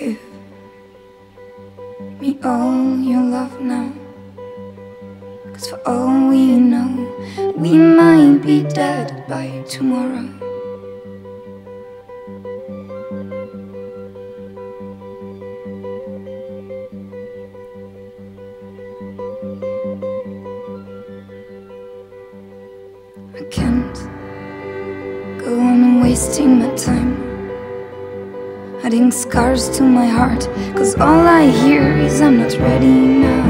Give me all your love now. Cause for all we know, we might be dead by tomorrow. I can't go on wasting my time. Adding scars to my heart, cause all I hear is I'm not ready now.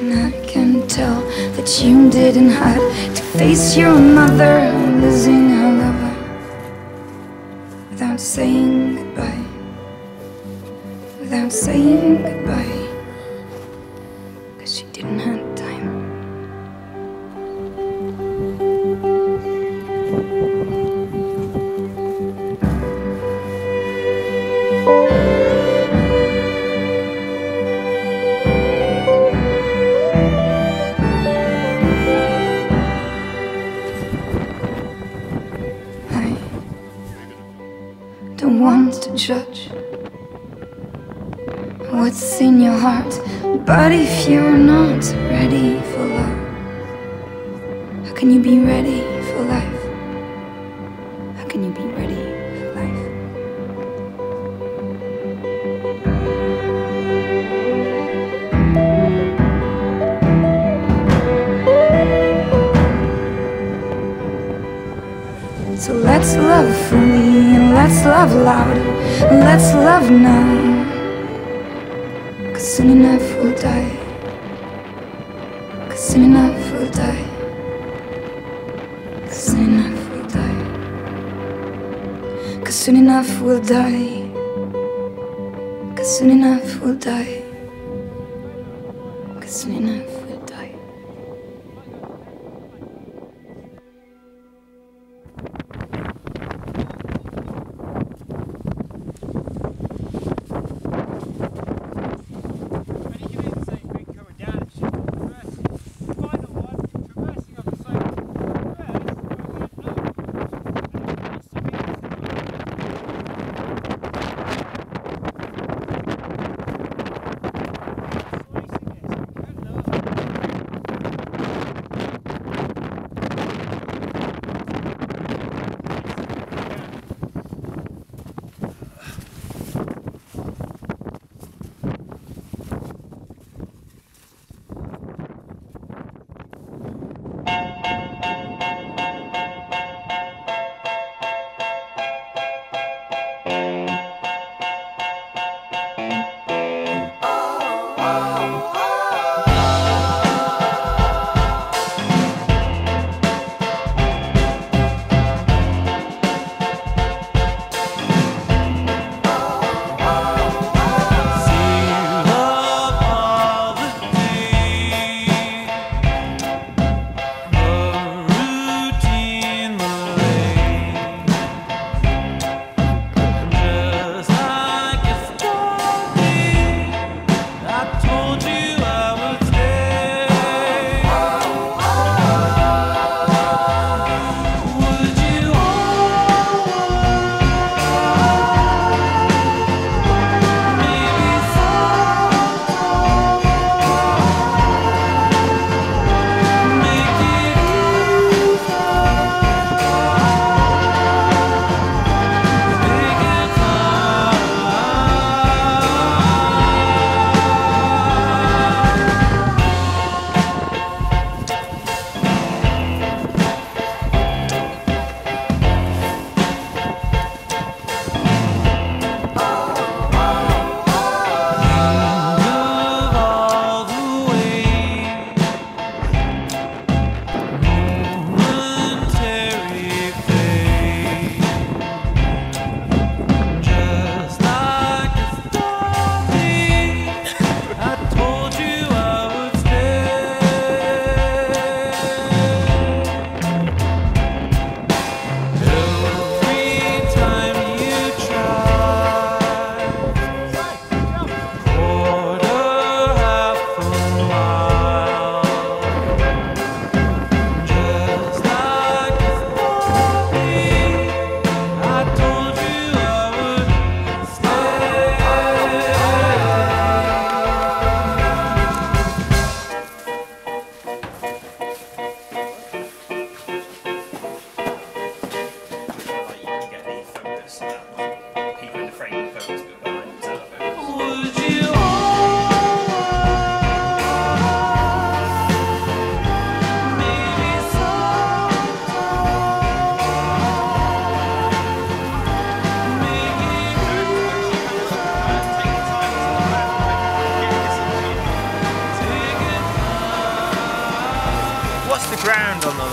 And I can tell that you didn't have to face your mother losing her lover without saying goodbye. Without saying goodbye. Judge what's in your heart, but if you're not ready for love, how can you be ready for life? Love loud. Let's love now. Cause soon enough we'll die. Cause soon enough we'll die. Cause soon enough we'll die. Cause soon enough we'll die. Cause soon enough we'll die. Cause soon enough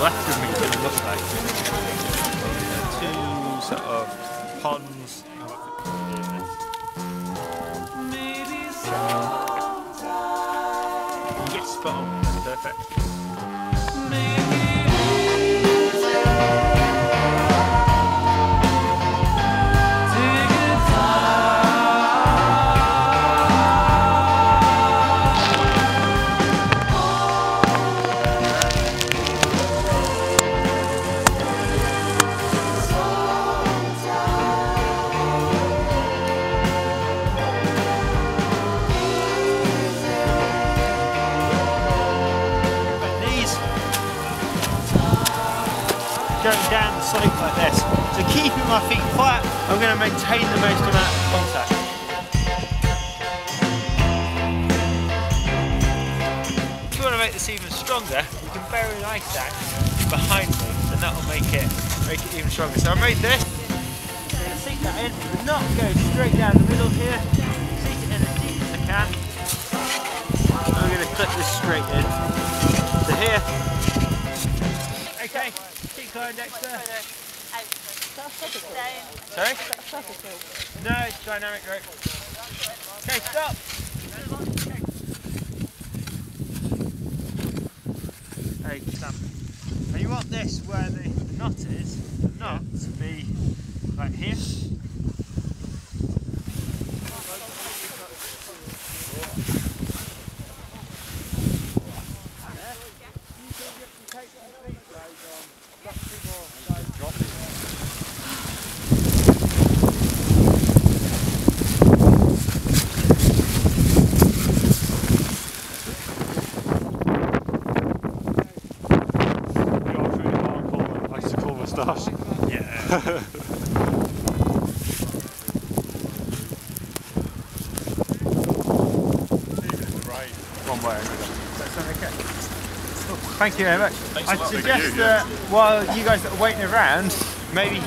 left of me is going look like. Two sort of ponds. Yes, on. That's perfect. Slope like this. So keeping my feet flat, I'm going to maintain the most amount of contact. If you want to make this even stronger, you can bury an ice axe behind me, and that will make it make it even stronger. So I made this. I'm sink that in, knot goes straight down the middle here. Sink it in as deep as I can. I'm going to clip this straight in to here. Okay, keep going Dexter. Sorry? No, it's dynamic rope. Okay, stop. Hey, stop. And you want this where the, the knot is, the knot to be right here. Thank you very much. Thanks I'd suggest that while you guys are waiting around, maybe